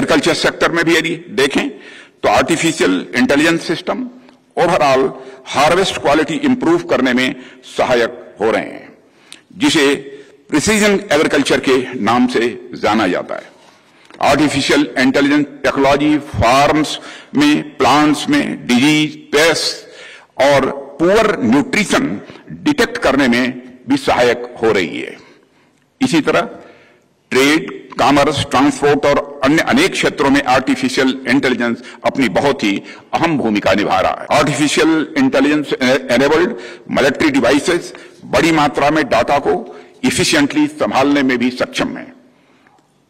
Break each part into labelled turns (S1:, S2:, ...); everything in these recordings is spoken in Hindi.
S1: एग्रीकल्चर सेक्टर में भी यदि देखें तो artificial intelligence system overall harvest quality improve करने में सहायक हो रहे हैं, जिसे प्रिसीजन एग्रीकल्चर के नाम से जाना जाता है। आर्टिफिशियल इंटेलिजेंस टेक्नोलॉजी फार्म्स में प्लांट्स में डिज़ीज़ पेस्ट और पुअर न्यूट्रिशन डिटेक्ट करने में भी सहायक हो रही है। इसी तरह ट्रेड कॉमर्स ट्रांसपोर्ट और अन्य अनेक क्षेत्रों में आर्टिफिशियल इंटेलिजेंस अपनी बहुत ही अहम भूमिका निभा रहा है। Artificial intelligence enabled military devices बड़ी मात्रा में डाटा को इफिशियंटली संभालने में भी सक्षम है।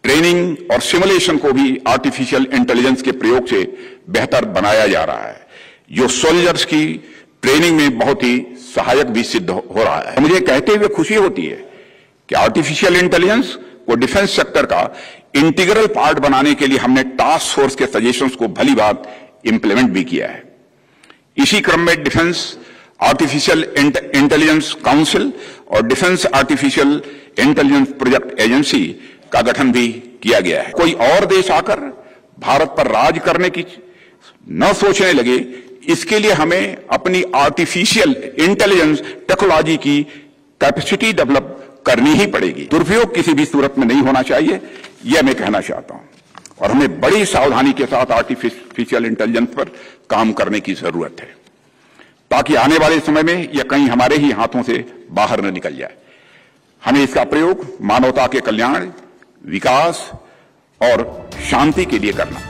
S1: ट्रेनिंग और सिमुलेशन को भी आर्टिफिशियल इंटेलिजेंस के प्रयोग से बेहतर बनाया जा रहा है। जो सोल्जर्स की ट्रेनिंग में बहुत ही सहायक भी सिद्ध हो रहा है। मुझे कहते हुए खुशी होती है कि आर्टिफिशियल इंटेलिजेंस को डिफेंस सेक्टर का इंटीग्रल पार्ट बनाने के लिए हमने टास्क फोर्स के सजेशंस को भली बात इंप्लीमेंट भी किया है। इसी क्रम में डिफेंस आर्टिफिशियल इंटेलिजेंस काउंसिल और defence artificial intelligence project agency का गठन भी किया गया है। कोई और देश आकर भारत पर राज करने की न सोचने लगे, इसके लिए हमें अपनी आर्टिफिशियल इंटेलिजेंस टेक्नोलॉजी की कैपेसिटी डेवलप करनी ही पड़ेगी। दुरुपयोग किसी भी सूरत में नहीं होना चाहिए, यह मैं कहना चाहता हूँ। और हमें बड़ी सावधानी के साथ आर्टिफिशियल इंटेलिजेंस पर काम करने की ज़रूरत है, ताकि आने वाले समय में यह कहीं हमारे ही हाथों से बाहर न निकल जाए। हमें इसका प्रयोग मानवता के कल्याण, विकास और शांति के लिए करना।